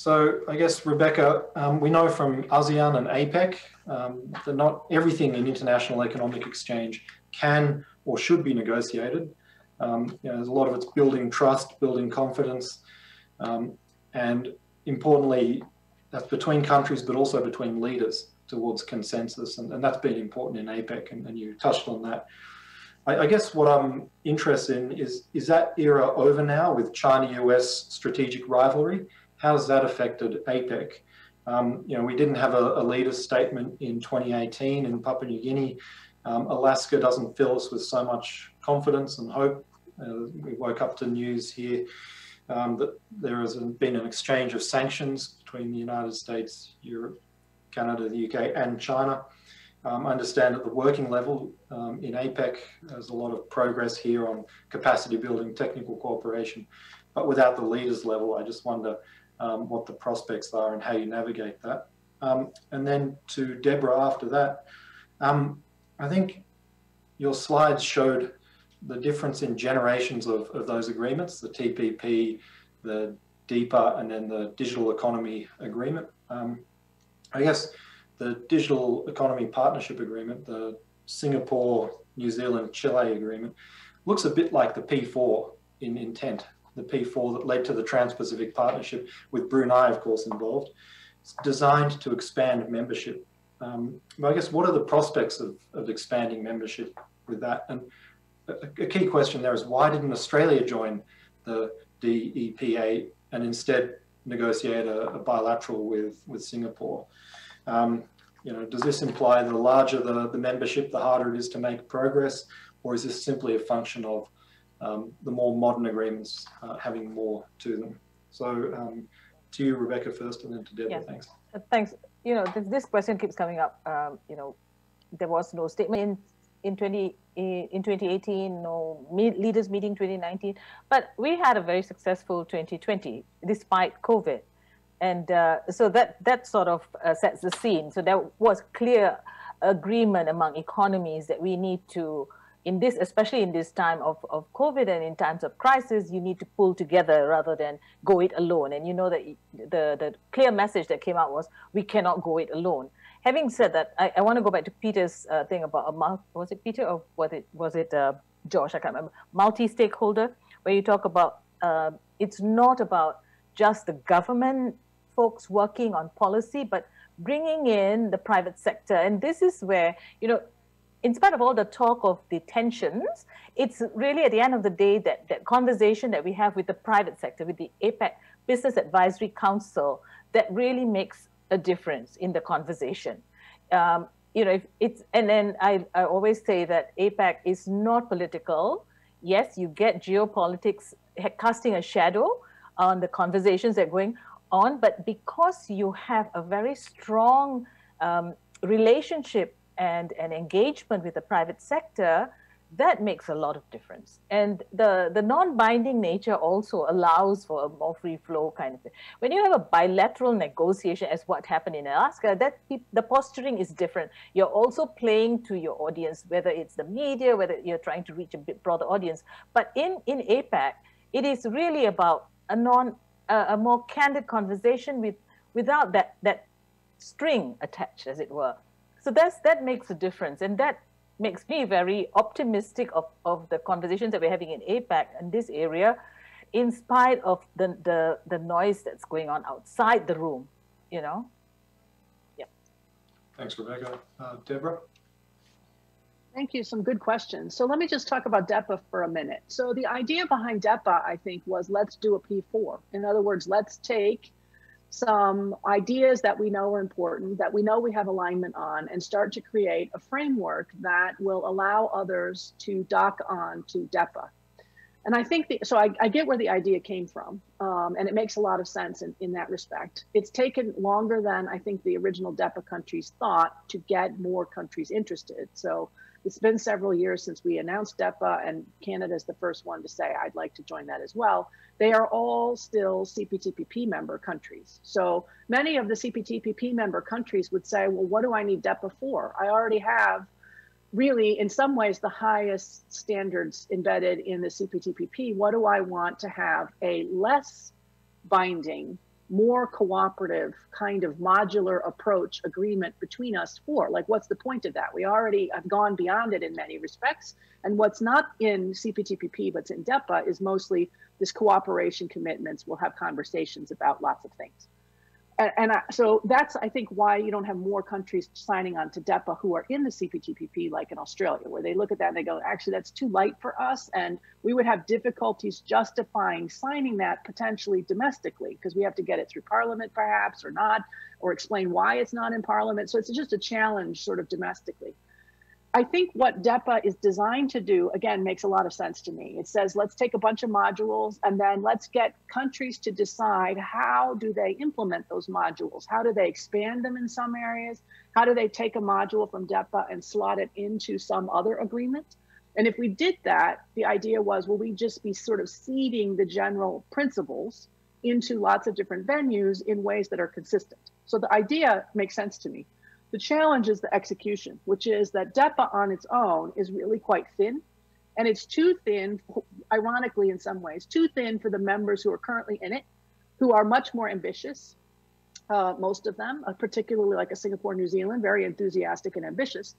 So I guess, Rebecca, um, we know from ASEAN and APEC um, that not everything in international economic exchange can or should be negotiated. Um, you know, there's a lot of it's building trust, building confidence, um, and importantly, that's between countries, but also between leaders towards consensus. And, and that's been important in APEC, and, and you touched on that. I, I, guess what I'm interested in is, is that era over now with China-US strategic rivalry? How has that affected APEC? Um, you know, we didn't have a, a leader's statement in 2018 in Papua New Guinea. Um, Alaska doesn't fill us with so much confidence and hope. Uh, we woke up to news here um, that there has been an exchange of sanctions between the United States, Europe, Canada, the UK, and China. Um, I understand at the working level um, in APEC, there's a lot of progress here on capacity building, technical cooperation, but without the leaders level, I just wonder um, what the prospects are and how you navigate that. Um, and then to Deborah after that, um, I think your slides showed the difference in generations of, of those agreements, the TPP, the DEPA, and then the digital economy agreement. Um, I guess the digital economy partnership agreement, the Singapore, New Zealand, Chile agreement, looks a bit like the P4 in intent the P4 that led to the Trans-Pacific Partnership with Brunei, of course, involved. It's designed to expand membership. Um, I guess what are the prospects of, of expanding membership with that? And a, a, key question there is why didn't Australia join the DEPA and instead negotiate a, a bilateral with, with Singapore? Um, you know, does this imply the larger the, the membership, the harder it is to make progress, or is this simply a function of um, the more modern agreements uh, having more to them. So um, to you, Rebecca, first, and then to Deborah. Thanks. Uh, thanks. You know, this, this, question keeps coming up. Um, you know, there was no statement in in 20 in 2018, no leaders meeting 2019, but we had a very successful 2020 despite COVID, and uh, so that that sort of uh, sets the scene. So there was clear agreement among economies that we need to in this, especially in this time of, of COVID and in times of crisis, you need to pull together rather than go it alone. And you know that the, the clear message that came out was we cannot go it alone. Having said that, I, I want to go back to Peter's uh, thing about a was it Peter or was it was it uh, Josh? I can't remember. Multi-stakeholder, where you talk about uh, it's not about just the government folks working on policy, but bringing in the private sector. And this is where you know in spite of all the talk of the tensions, it's really at the end of the day that, that conversation that we have with the private sector, with the APEC Business Advisory Council, that really makes a difference in the conversation. Um, you know, if it's, and then I, I always say that APEC is not political. Yes, you get geopolitics casting a shadow on the conversations that are going on, but because you have a very strong um, relationship and an engagement with the private sector, that makes a lot of difference. And the, the non-binding nature also allows for a more free flow kind of thing. When you have a bilateral negotiation as what happened in Alaska, that the posturing is different. You're also playing to your audience, whether it's the media, whether you're trying to reach a bit broader audience. But in, in APEC, it is really about a non, a more candid conversation with, without that, that string attached, as it were. So that's, that makes a difference. And that makes me very optimistic of, of the conversations that we're having in APEC in this area, in spite of the, the, the noise that's going on outside the room, you know? Yeah. Thanks, Rebecca. Uh, Deborah? Thank you. Some good questions. So let me just talk about DEPA for a minute. So the idea behind DEPA, I think, was let's do a P4. In other words, let's take some ideas that we know are important, that we know we have alignment on, and start to create a framework that will allow others to dock on to DEPA. And I think, the, so I, I get where the idea came from, um, and it makes a lot of sense in, in that respect. It's taken longer than I think the original DEPA countries thought to get more countries interested. So it's been several years since we announced DEPA, and Canada is the first one to say, I'd like to join that as well. They are all still CPTPP member countries. So many of the CPTPP member countries would say, well, what do I need DEPA for? I already have really, in some ways, the highest standards embedded in the CPTPP. What do I want to have a less binding more cooperative kind of modular approach agreement between us for? Like, what's the point of that? We already have gone beyond it in many respects. And what's not in CPTPP, but's in DEPA is mostly this cooperation commitments. We'll have conversations about lots of things and, and I, so that's I think why you don't have more countries signing on to DEPA who are in the CPTPP like in Australia, where they look at that and they go, actually that's too light for us, and we would have difficulties justifying signing that potentially domestically because we have to get it through Parliament perhaps or not, or explain why it's not in Parliament. So it's just a challenge sort of domestically. I think what DEPA is designed to do, again, makes a lot of sense to me. It says, let's take a bunch of modules and then let's get countries to decide how do they implement those modules? How do they expand them in some areas? How do they take a module from DEPA and slot it into some other agreement? And if we did that, the idea was, will we just be sort of seeding the general principles into lots of different venues in ways that are consistent? So the idea makes sense to me. The challenge is the execution, which is that DEPA on its own is really quite thin. And it's too thin, ironically, in some ways, too thin for the members who are currently in it, who are much more ambitious, uh, most of them, uh, particularly like a Singapore, New Zealand, very enthusiastic and ambitious,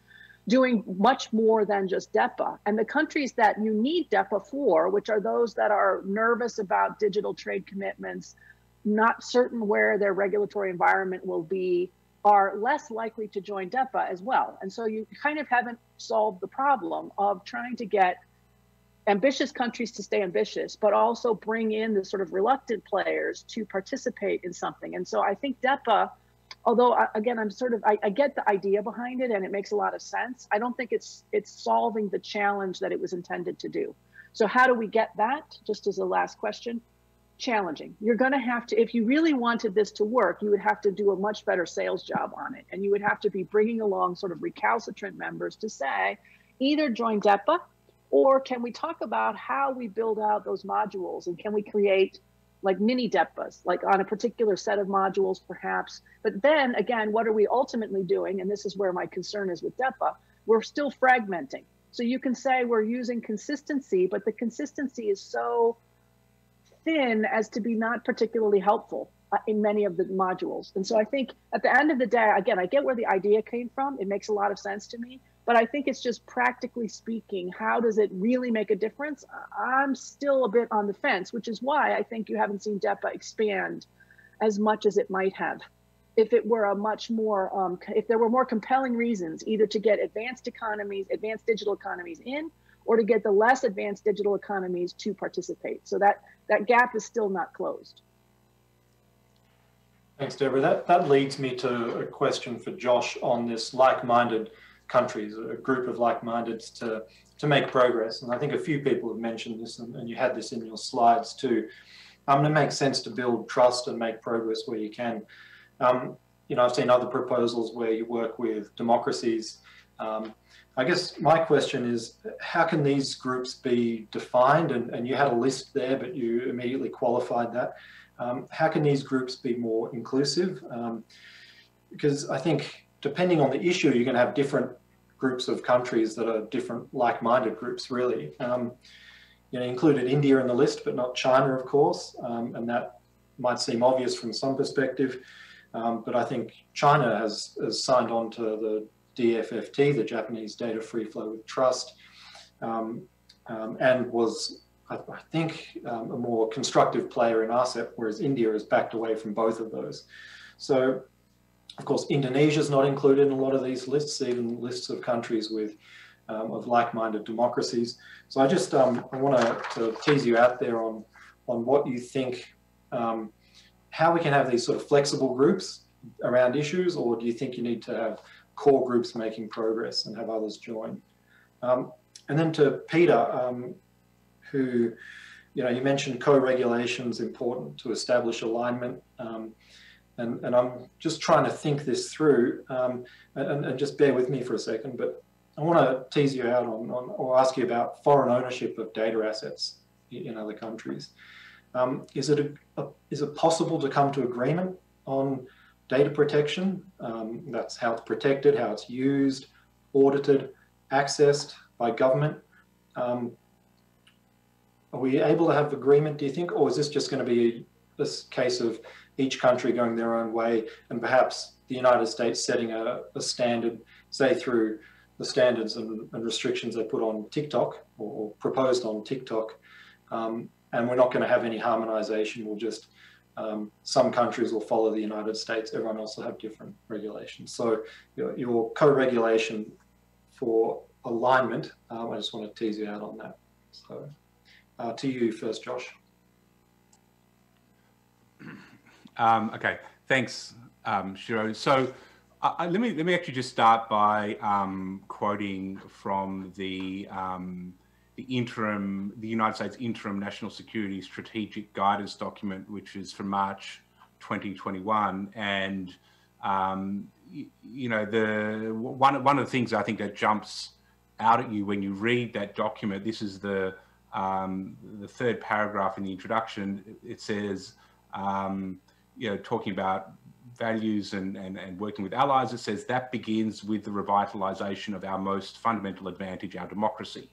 doing much more than just DEPA. And the countries that you need DEPA for, which are those that are nervous about digital trade commitments, not certain where their regulatory environment will be, are less likely to join DEPA as well. And so you kind of haven't solved the problem of trying to get ambitious countries to stay ambitious, but also bring in the sort of reluctant players to participate in something. And so I think DEPA, although again, I'm sort of, I, I get the idea behind it and it makes a lot of sense. I don't think it's, it's solving the challenge that it was intended to do. So how do we get that? Just as a last question, challenging. You're going to have to, if you really wanted this to work, you would have to do a much better sales job on it. And you would have to be bringing along sort of recalcitrant members to say, either join DEPA or can we talk about how we build out those modules and can we create like mini DEPAs, like on a particular set of modules perhaps. But then again, what are we ultimately doing? And this is where my concern is with DEPA. We're still fragmenting. So you can say we're using consistency, but the consistency is so thin as to be not particularly helpful uh, in many of the modules. And so I think at the end of the day, again, I get where the idea came from. It makes a lot of sense to me. But I think it's just practically speaking, how does it really make a difference? I'm still a bit on the fence, which is why I think you haven't seen DEPA expand as much as it might have. If it were a much more, um, if there were more compelling reasons, either to get advanced economies, advanced digital economies in, or to get the less advanced digital economies to participate. So that, that gap is still not closed. Thanks, Deborah. That, that leads me to a question for Josh on this like-minded countries, a group of like-mindeds to, to make progress. And I think a few people have mentioned this, and, and you had this in your slides too. Um, it makes sense to build trust and make progress where you can. Um, you know, I've seen other proposals where you work with democracies um, I guess my question is, how can these groups be defined? And, and you had a list there, but you immediately qualified that. Um, how can these groups be more inclusive? Um, because I think depending on the issue, you're going to have different groups of countries that are different like-minded groups, really. Um, you know, included India in the list, but not China, of course, um, and that might seem obvious from some perspective. Um, but I think China has, has signed on to the DFFT, the Japanese Data Free Flow with Trust, um, um, and was, I, I think, um, a more constructive player in RCEP, whereas India has backed away from both of those. So, of course, Indonesia is not included in a lot of these lists, even lists of countries with um, of like-minded democracies. So I just um, I want to tease you out there on on what you think, um, how we can have these sort of flexible groups around issues, or do you think you need to have core groups making progress and have others join. Um, and then to Peter, um, who, you know, you mentioned co-regulation is important to establish alignment. Um, and, and I'm just trying to think this through um, and, and, just bear with me for a second, but I want to tease you out on, on or ask you about foreign ownership of data assets in other countries. Um, is, it a, a, is it possible to come to agreement on data protection. Um, that's how it's protected, how it's used, audited, accessed by government. Um, are we able to have agreement, do you think, or is this just going to be this case of each country going their own way, and perhaps the United States setting a, a standard, say through the standards and, and, restrictions they put on TikTok or proposed on TikTok. Um, and we're not going to have any harmonization. We'll just, um, some countries will follow the United States. Everyone else will have different regulations. So your, your co-regulation for alignment, um, I just want to tease you out on that. So uh, to you first, Josh. Um, okay, thanks, um, Shiro. So uh, uh, let me let me actually just start by um, quoting from the um, the interim, the United States interim national security strategic guidance document, which is from March 2021, and um, you, you know the one one of the things I think that jumps out at you when you read that document. This is the um, the third paragraph in the introduction. It says, um, you know, talking about values and, and, and working with allies, it says that begins with the revitalization of our most fundamental advantage, our democracy.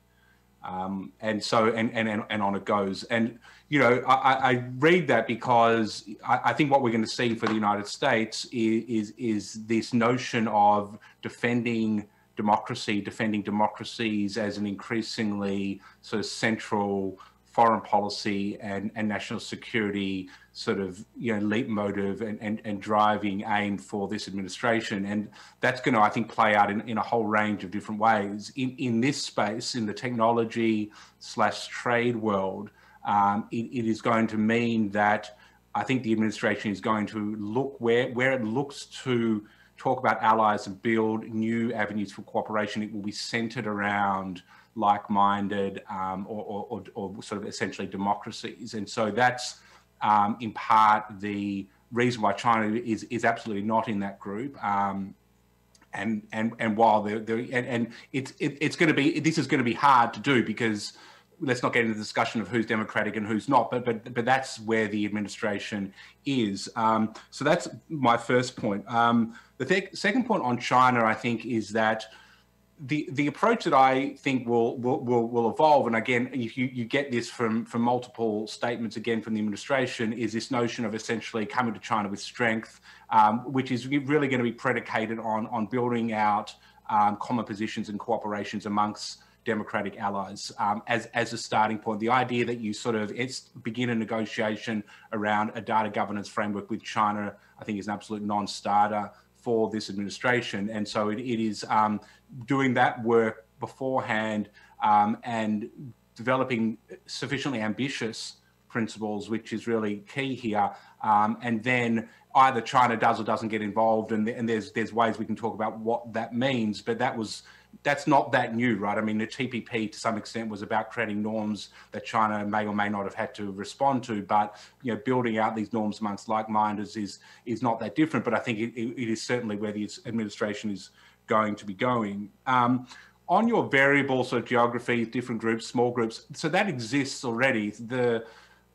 Um, and so, and, and, and on it goes. And, you know, I, I read that because I, I, think what we're going to see for the United States is, is, is this notion of defending democracy, defending democracies as an increasingly sort of central foreign policy and, and national security sort of you know leitmotif and, and, and driving aim for this administration. And that's going to I think play out in, in a whole range of different ways. In, in this space in the technology slash trade world um, it, it is going to mean that I think the administration is going to look where where it looks to talk about allies and build new avenues for cooperation, it will be centered around like-minded um, or, or, or, sort of essentially democracies. And so that's um, in part the reason why China is, is absolutely not in that group. Um, and, and, and while they're, they're and, and it's, it, it's going to be, this is going to be hard to do because let's not get into the discussion of who's democratic and who's not, but but but that's where the administration is. Um, so that's my first point. Um, the second point on China, I think, is that the the approach that I think will will will, will evolve, and again, you you get this from from multiple statements again from the administration, is this notion of essentially coming to China with strength, um, which is really going to be predicated on on building out um, common positions and cooperations amongst democratic allies um, as, as a starting point. The idea that you sort of begin a negotiation around a data governance framework with China, I think is an absolute non-starter for this administration. And so it, it is um, doing that work beforehand um, and developing sufficiently ambitious principles, which is really key here. Um, and then either China does or doesn't get involved, and, and there's there's ways we can talk about what that means. But that was that's not that new, right? I mean, the TPP to some extent was about creating norms that China may or may not have had to respond to, but you know, building out these norms amongst like-mindeds is is not that different. But I think it, it is certainly where the administration is going to be going. Um, on your variables of geography, different groups, small groups, so that exists already. The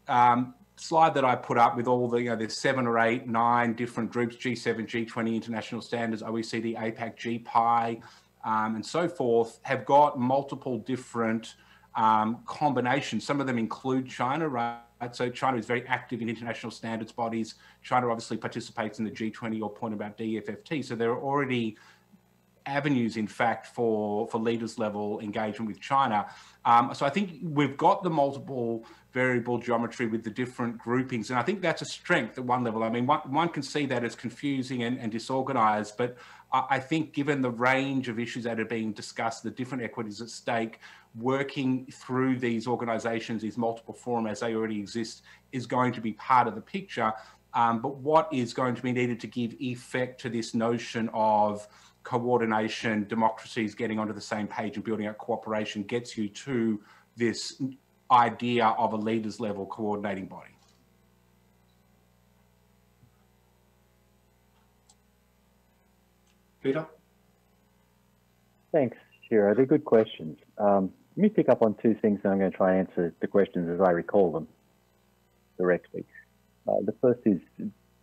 um, slide that I put up with all the, you know, there's seven or eight, nine different groups, G7, G20 international standards, OECD, APEC, GPI, um, and so forth have got multiple different um, combinations. Some of them include China, right? So China is very active in international standards bodies. China obviously participates in the G20 or point about DFFT. So there are already avenues, in fact, for, for leaders level engagement with China. Um, so I think we've got the multiple variable geometry with the different groupings. And I think that's a strength at one level. I mean, one, one can see that as confusing and, and disorganized, but I, I think given the range of issues that are being discussed, the different equities at stake, working through these organizations, these multiple forums as they already exist, is going to be part of the picture. Um, but what is going to be needed to give effect to this notion of coordination, democracies getting onto the same page and building up cooperation gets you to this idea of a leaders level coordinating body. Peter? Thanks, Shiro. They're good questions. Um, let me pick up on two things and I'm going to try and answer the questions as I recall them directly. Uh, the first is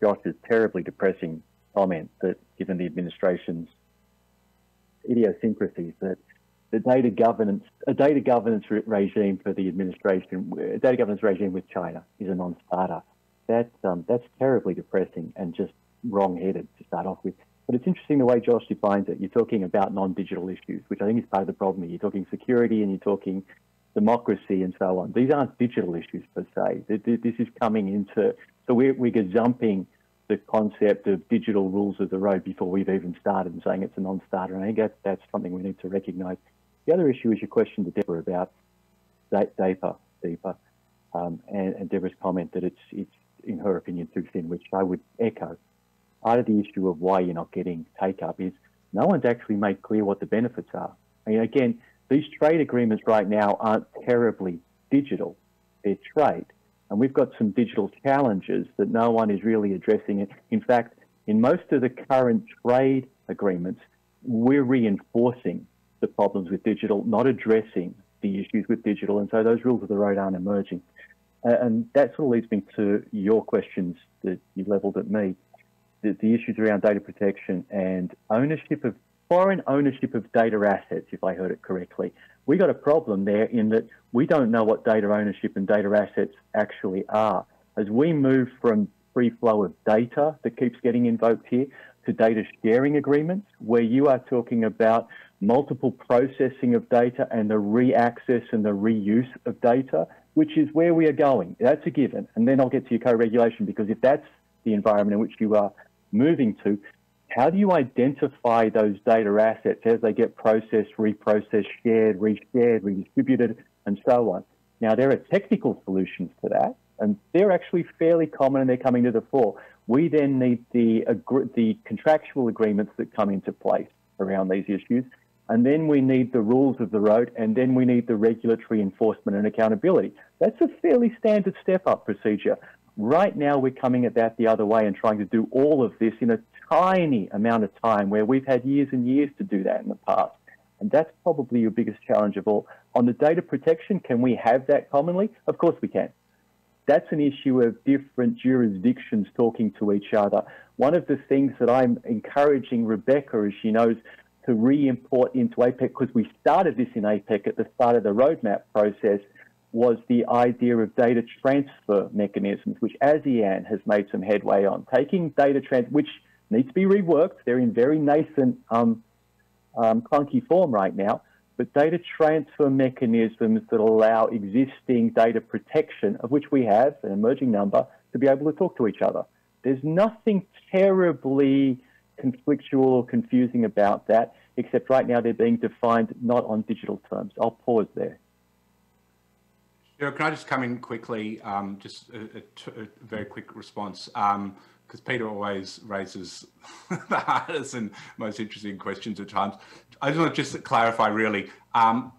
Josh's terribly depressing comment that given the administration's idiosyncrasies that the data governance, a data governance re regime for the administration, data governance regime with China is a non-starter. that um, that's terribly depressing and just wrong-headed to start off with. But it's interesting the way Josh defines it. You're talking about non-digital issues, which I think is part of the problem. You're talking security and you're talking democracy and so on. These aren't digital issues per se. This is coming into, so we're, we're gazumping the concept of digital rules of the road before we've even started and saying it's a non-starter. And I think that, that's something we need to recognise. The other issue is your question to Deborah about DAPA, DEPA, um, and, and, Deborah's comment that it's, it's, in her opinion, too thin, which I would echo. Part of the issue of why you're not getting take-up is no one's actually made clear what the benefits are. I mean, again, these trade agreements right now aren't terribly digital. They're trade. And we've got some digital challenges that no one is really addressing. In fact, in most of the current trade agreements, we're reinforcing the problems with digital, not addressing the issues with digital. And so those rules of the road aren't emerging. and that sort of leads me to your questions that you leveled at me. The, the issues around data protection and ownership of foreign ownership of data assets, if I heard it correctly. We got a problem there in that we don't know what data ownership and data assets actually are. As we move from free flow of data that keeps getting invoked here to data sharing agreements, where you are talking about multiple processing of data and the re-access and the reuse of data, which is where we are going. That's a given. And then I'll get to your co-regulation because if that's the environment in which you are moving to, how do you identify those data assets as they get processed, reprocessed, shared, reshared, redistributed, and so on? Now, there are technical solutions to that, and they're actually fairly common and they're coming to the fore. We then need the, the contractual agreements that come into place around these issues, and then we need the rules of the road, and then we need the regulatory enforcement and accountability. That's a fairly standard step up procedure. Right now, we're coming at that the other way and trying to do all of this in a tiny amount of time where we've had years and years to do that in the past. And that's probably your biggest challenge of all. On the data protection, can we have that commonly? Of course we can. That's an issue of different jurisdictions talking to each other. One of the things that I'm encouraging Rebecca, as she knows, to re-import into APEC, because we started this in APEC at the start of the roadmap process, was the idea of data transfer mechanisms, which ASEAN has made some headway on. Taking data trans, which need to be reworked. They're in very nascent, um, um, clunky form right now. But data transfer mechanisms that allow existing data protection, of which we have an emerging number, to be able to talk to each other. There's nothing terribly conflictual or confusing about that, except right now they're being defined not on digital terms. I'll pause there. Sure, Can I just come in quickly? Um, just a, a, a, very quick response. Um, because Peter always raises the hardest and most interesting questions at times. I just want to just clarify really. Um,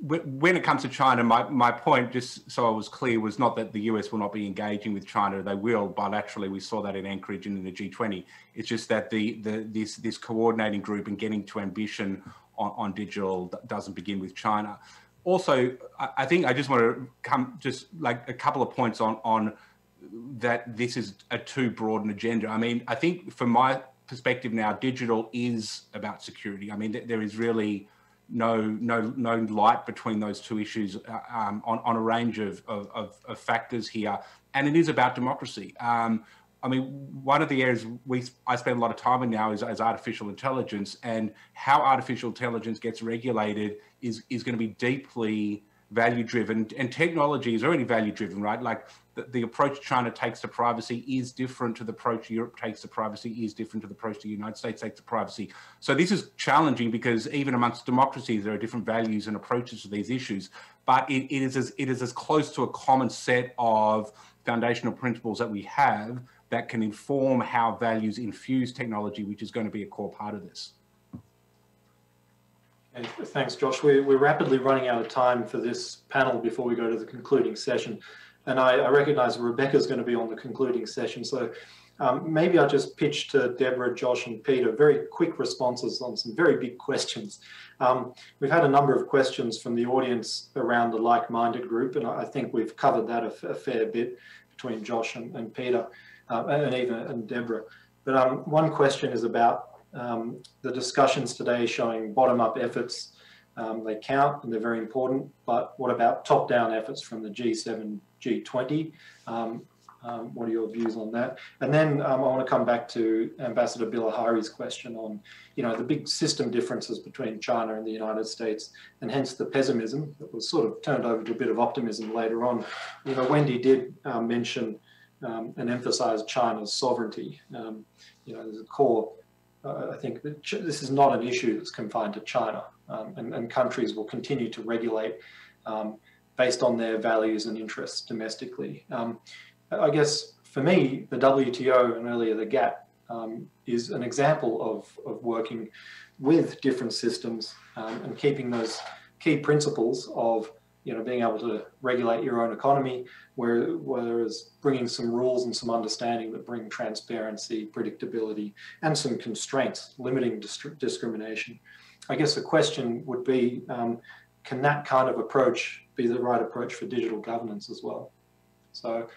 when it comes to China, my, my point, just so I was clear, was not that the US will not be engaging with China. They will bilaterally. We saw that in Anchorage and in the G20. It's just that the, the this this coordinating group and getting to ambition on, on digital doesn't begin with China. Also, I think I just want to come just like a couple of points on on that this is a too broad an agenda. I mean, I think from my perspective now, digital is about security. I mean, there is really no no no light between those two issues uh, um, on on a range of, of, of factors here, and it is about democracy. Um, I mean, one of the areas we I spend a lot of time in now is, is artificial intelligence, and how artificial intelligence gets regulated is is going to be deeply value driven, and technology is already value driven, right? Like the, the approach China takes to privacy is different to the approach Europe takes to privacy, is different to the approach the United States takes to privacy. So this is challenging because even amongst democracies, there are different values and approaches to these issues. But it, it is as it is as close to a common set of foundational principles that we have that can inform how values infuse technology, which is going to be a core part of this. Thanks, Josh. We're, we're rapidly running out of time for this panel before we go to the concluding session. And I, I recognize Rebecca's going to be on the concluding session. So um, maybe I'll just pitch to Deborah, Josh, and Peter very quick responses on some very big questions. Um, we've had a number of questions from the audience around the like-minded group, and I think we've covered that a, a fair bit between Josh and, and Peter, uh, and even and Deborah. But um, one question is about um, the discussions today showing bottom-up efforts. Um, they count and they're very important, but what about top-down efforts from the G7 G20. Um, Um, what are your views on that? And then um, I want to come back to Ambassador Bilahari's question on, you know, the big system differences between China and the United States, and hence the pessimism that was sort of turned over to a bit of optimism later on. You know, Wendy did uh, mention um, and emphasize China's sovereignty. Um, you know, there's a core. Uh, I think this is not an issue that's confined to China, um, and, and, countries will continue to regulate um, based on their values and interests domestically. Um, I guess for me, the WTO and earlier the GATT um, is an example of, of working with different systems um, and keeping those key principles of you know being able to regulate your own economy, where, whereas bringing some rules and some understanding that bring transparency, predictability, and some constraints limiting discrimination. I guess the question would be, um, can that kind of approach be the right approach for digital governance as well? So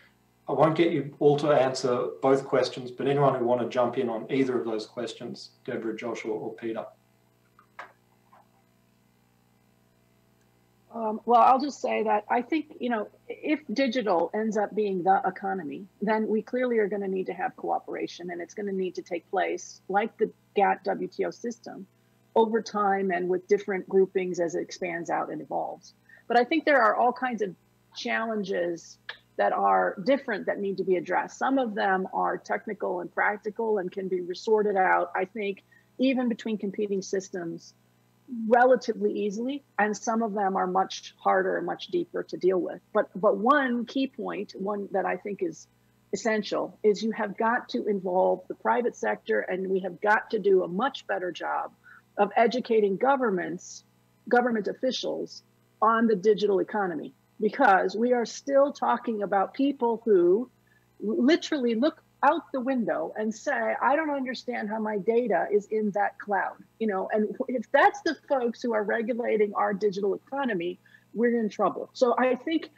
I won't get you all to answer both questions, but anyone who want to jump in on either of those questions, Deborah, Joshua, or Peter. Um, well, I'll just say that I think, you know, if digital ends up being the economy, then we clearly are going to need to have cooperation and it's going to need to take place like the GATT WTO system over time and with different groupings as it expands out and evolves. But I think there are all kinds of challenges that are different that need to be addressed. Some of them are technical and practical and can be resorted out, I think, even between competing systems relatively easily and some of them are much harder and much deeper to deal with. But but one key point one that i think is essential is you have got to involve the private sector and we have got to do a much better job of educating governments government officials on the digital economy. Because we are still talking about people who literally look out the window and say, I don't understand how my data is in that cloud. You know, and if that's the folks who are regulating our digital economy, we're in trouble. So I think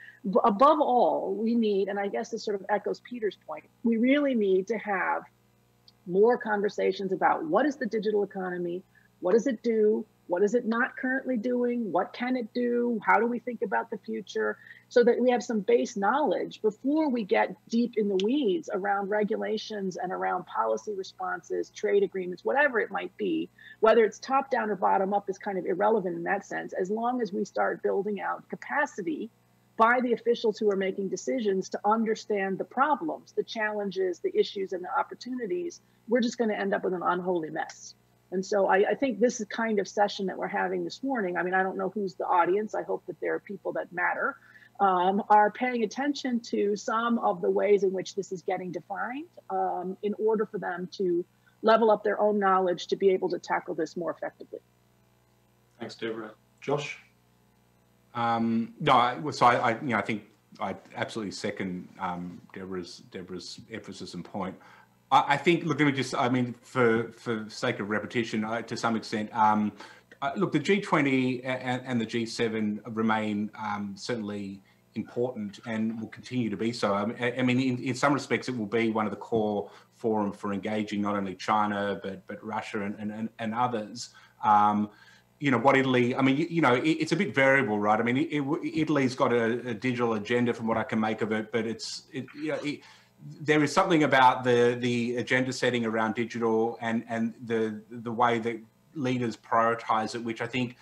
above all, we need, and I guess this sort of echoes Peter's point, we really need to have more conversations about what is the digital economy, what does it do, what is it not currently doing? What can it do? How do we think about the future? So that we have some base knowledge before we get deep in the weeds around regulations and around policy responses, trade agreements, whatever it might be. Whether it's top down or bottom up is kind of irrelevant in that sense, as long as we start building out capacity by the officials who are making decisions to understand the problems, the challenges, the issues, and the opportunities, we're just going to end up with an unholy mess. And so I, I, think this is kind of session that we're having this morning. I mean, I don't know who's the audience. I hope that there are people that matter, um, are paying attention to some of the ways in which this is getting defined um, in order for them to level up their own knowledge to be able to tackle this more effectively. Thanks, Deborah. Josh? Um, no, I, so I, I, you know, I think I absolutely second um, Deborah's Deborah's emphasis and point. I, think, look, let me just, I mean, for, for sake of repetition, uh, to some extent, um, uh, look, the G20 and, and the G7 remain um, certainly important and will continue to be so. I mean, I mean in, in, some respects, it will be one of the core forum for engaging not only China, but, but Russia and, and, and others. Um, you know what Italy. I mean, you, you know, it, it's a bit variable, right? I mean, it, Italy's got a, a, digital agenda, from what I can make of it, but it's it, you know, there is something about the the agenda setting around digital and and the the way that leaders prioritize it, which I think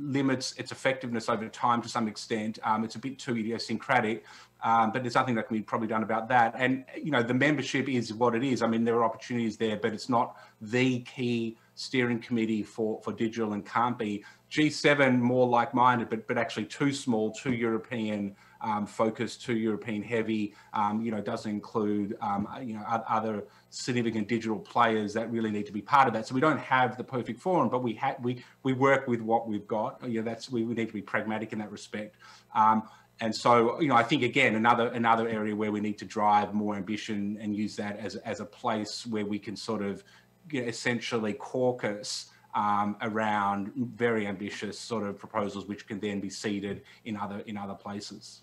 limits its effectiveness over time to some extent. Um, it's a bit too idiosyncratic, um, but there's nothing that can be probably done about that. And you know, the membership is what it is. I mean, there are opportunities there, but it's not the key steering committee for for digital and can't be. G7 more like-minded, but but actually too small, too European um, focus to European heavy, um, you know, doesn't include, um, you know, other significant digital players that really need to be part of that. So we don't have the perfect forum, but we have we we work with what we've got. You know, that's we, we need to be pragmatic in that respect. Um, and so, you know, I think again another another area where we need to drive more ambition and use that as as a place where we can sort of you know, essentially caucus um, around very ambitious sort of proposals, which can then be seeded in other in other places.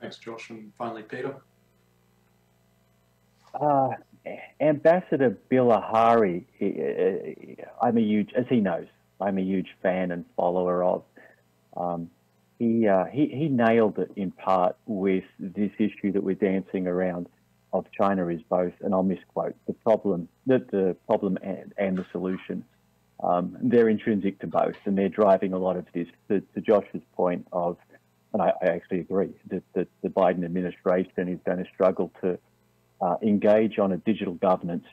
Thanks, Josh. And finally, Peter. Uh, Ambassador Bilahari, I'm a huge, as he knows, I'm a huge fan and follower of. Um, he, uh, he, he nailed it in part with this issue that we're dancing around of China is both, and I'll misquote, the problem, the, the problem and, and the solution. Um, they're intrinsic to both, and they're driving a lot of this. To, to Josh's point of, and I, I actually agree, that, that, the Biden administration is going to struggle to uh, engage on a digital governance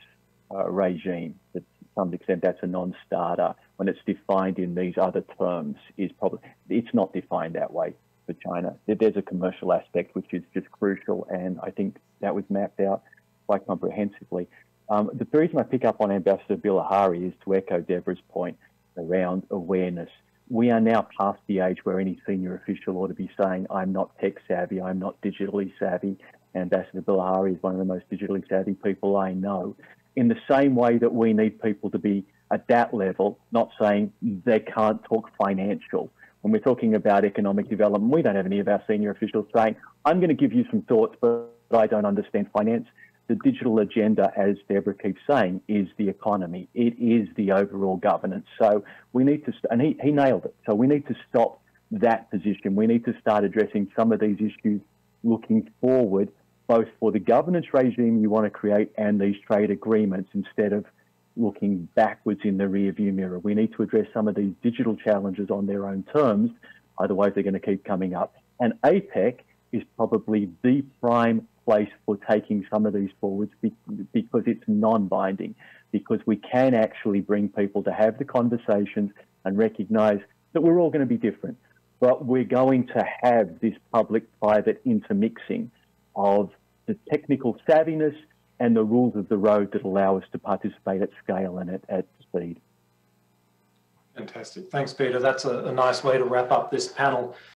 uh, regime. That to some extent, that's a non-starter when it's defined in these other terms. Is probably it's not defined that way for China. There's a commercial aspect which is just crucial, and I think that was mapped out quite comprehensively. Um, the reason I pick up on Ambassador Bilahari is to echo Deborah's point around awareness. We are now past the age where any senior official ought to be saying, I'm not tech savvy, I'm not digitally savvy. Ambassador Bilahari is one of the most digitally savvy people I know. In the same way that we need people to be at that level, not saying they can't talk financial. When we're talking about economic development, we don't have any of our senior officials saying, I'm going to give you some thoughts, but I don't understand finance the digital agenda, as Deborah keeps saying, is the economy. It is the overall governance. So we need to, and he, he nailed it. So we need to stop that position. We need to start addressing some of these issues looking forward, both for the governance regime you want to create and these trade agreements instead of looking backwards in the rearview mirror. We need to address some of these digital challenges on their own terms, otherwise they're going to keep coming up. And APEC is probably the prime place for taking some of these forwards because it's non-binding, because we can actually bring people to have the conversations and recognize that we're all going to be different, but we're going to have this public-private intermixing of the technical savviness and the rules of the road that allow us to participate at scale and at, at speed. Fantastic. Thanks, Peter. That's a, a nice way to wrap up this panel.